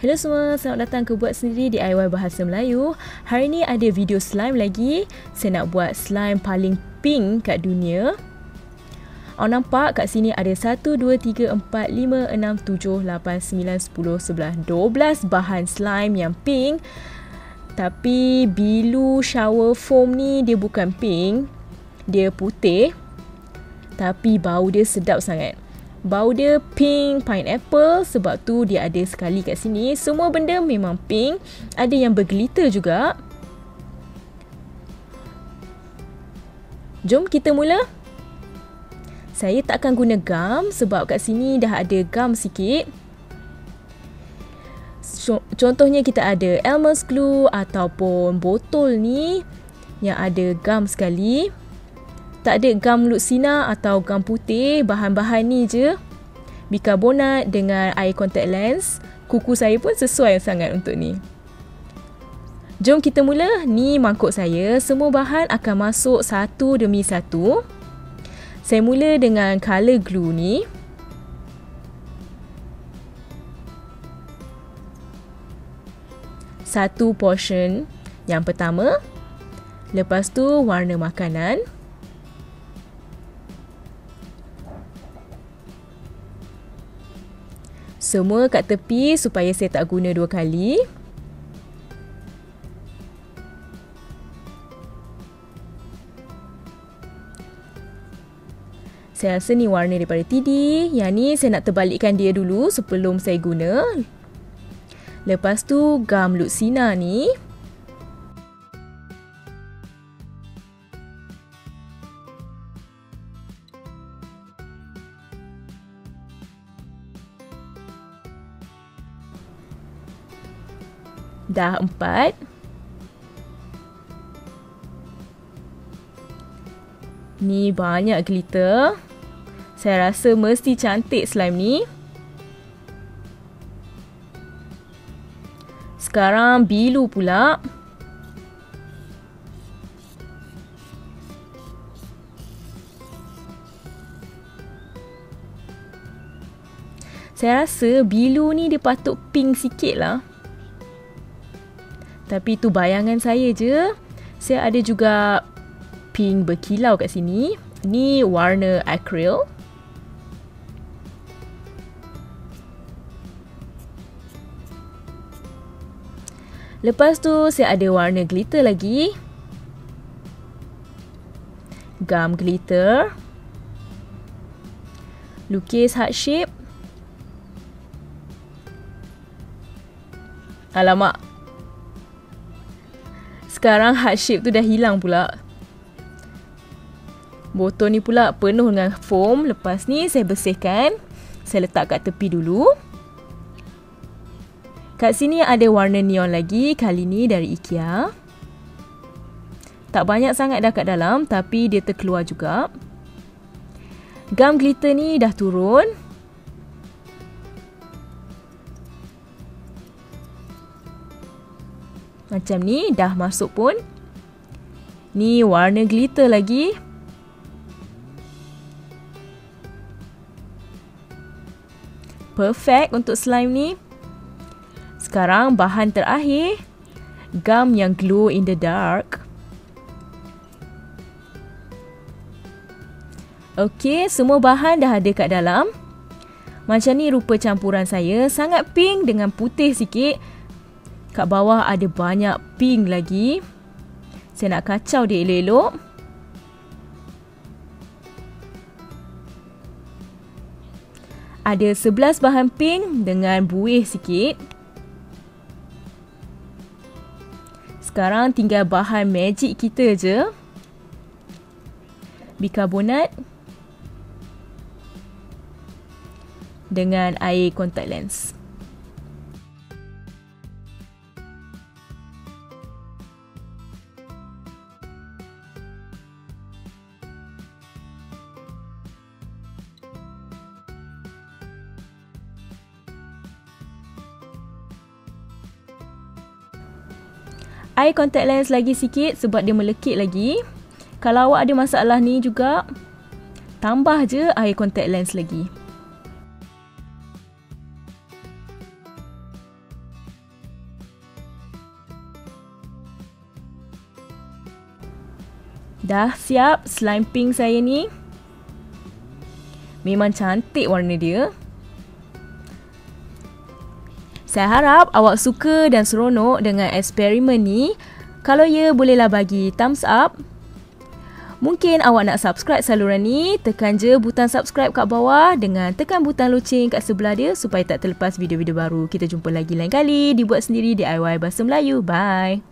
Hello semua, selamat datang ke Buat Sendiri DIY Bahasa Melayu. Hari ni ada video slime lagi. Saya nak buat slime paling pink kat dunia. Awak nampak kat sini ada 1, 2, 3, 4, 5, 6, 7, 8, 9, 10, 11, 12 bahan slime yang pink. Tapi bilu shower foam ni dia bukan pink. Dia putih. Tapi bau dia sedap sangat Bau dia pink pineapple sebab tu dia ada sekali kat sini. Semua benda memang pink. Ada yang berglitter juga. Jom kita mula. Saya tak akan guna gam sebab kat sini dah ada gam sikit. Contohnya kita ada Elmer's glue ataupun botol ni yang ada gam sekali tak ada gam lutsina atau gam putih, bahan-bahan ni je. Bikarbonat dengan air contact lens. Kuku saya pun sesuai sangat untuk ni. Jom kita mula. Ni mangkuk saya. Semua bahan akan masuk satu demi satu. Saya mula dengan color glue ni. Satu portion yang pertama. Lepas tu warna makanan. Semua kat tepi supaya saya tak guna dua kali. Saya rasa ni warna daripada TD. Yang ni saya nak terbalikkan dia dulu sebelum saya guna. Lepas tu gam Lucina ni. Dah empat. Ni banyak glitter. Saya rasa mesti cantik slime ni. Sekarang bilu pula. Saya rasa bilu ni dia patut pink sikit lah. Tapi tu bayangan saya je. Saya ada juga pink berkilau kat sini. Ni warna acryl. Lepas tu saya ada warna glitter lagi. Gum glitter. Lukis heart shape. Alamak, sekarang heart shape tu dah hilang pula. Botol ni pula penuh dengan foam. Lepas ni saya bersihkan. Saya letak kat tepi dulu. Kat sini ada warna neon lagi. Kali ni dari IKEA. Tak banyak sangat dah kat dalam tapi dia terkeluar juga. Gum glitter ni dah turun. Macam ni dah masuk pun. Ni warna glitter lagi. Perfect untuk slime ni. Sekarang bahan terakhir. Gum yang glow in the dark. Okey, semua bahan dah ada kat dalam. Macam ni rupa campuran saya. Sangat pink dengan putih sikit. Kat bawah ada banyak pink lagi. Saya nak kacau dia elok-elok. Ada 11 bahan pink dengan buih sikit. Sekarang tinggal bahan magic kita je. Bikarbonat. Dengan air contact lens. eye contact lens lagi sikit sebab dia melekit lagi. Kalau awak ada masalah ni juga, tambah je eye contact lens lagi. Dah siap slime pink saya ni. Memang cantik warna dia. Saya harap awak suka dan seronok dengan eksperimen ni. Kalau ya, bolehlah bagi thumbs up. Mungkin awak nak subscribe saluran ni, tekan je butang subscribe kat bawah dengan tekan butang loceng kat sebelah dia supaya tak terlepas video-video baru. Kita jumpa lagi lain kali. Dibuat sendiri DIY Bahasa Melayu. Bye.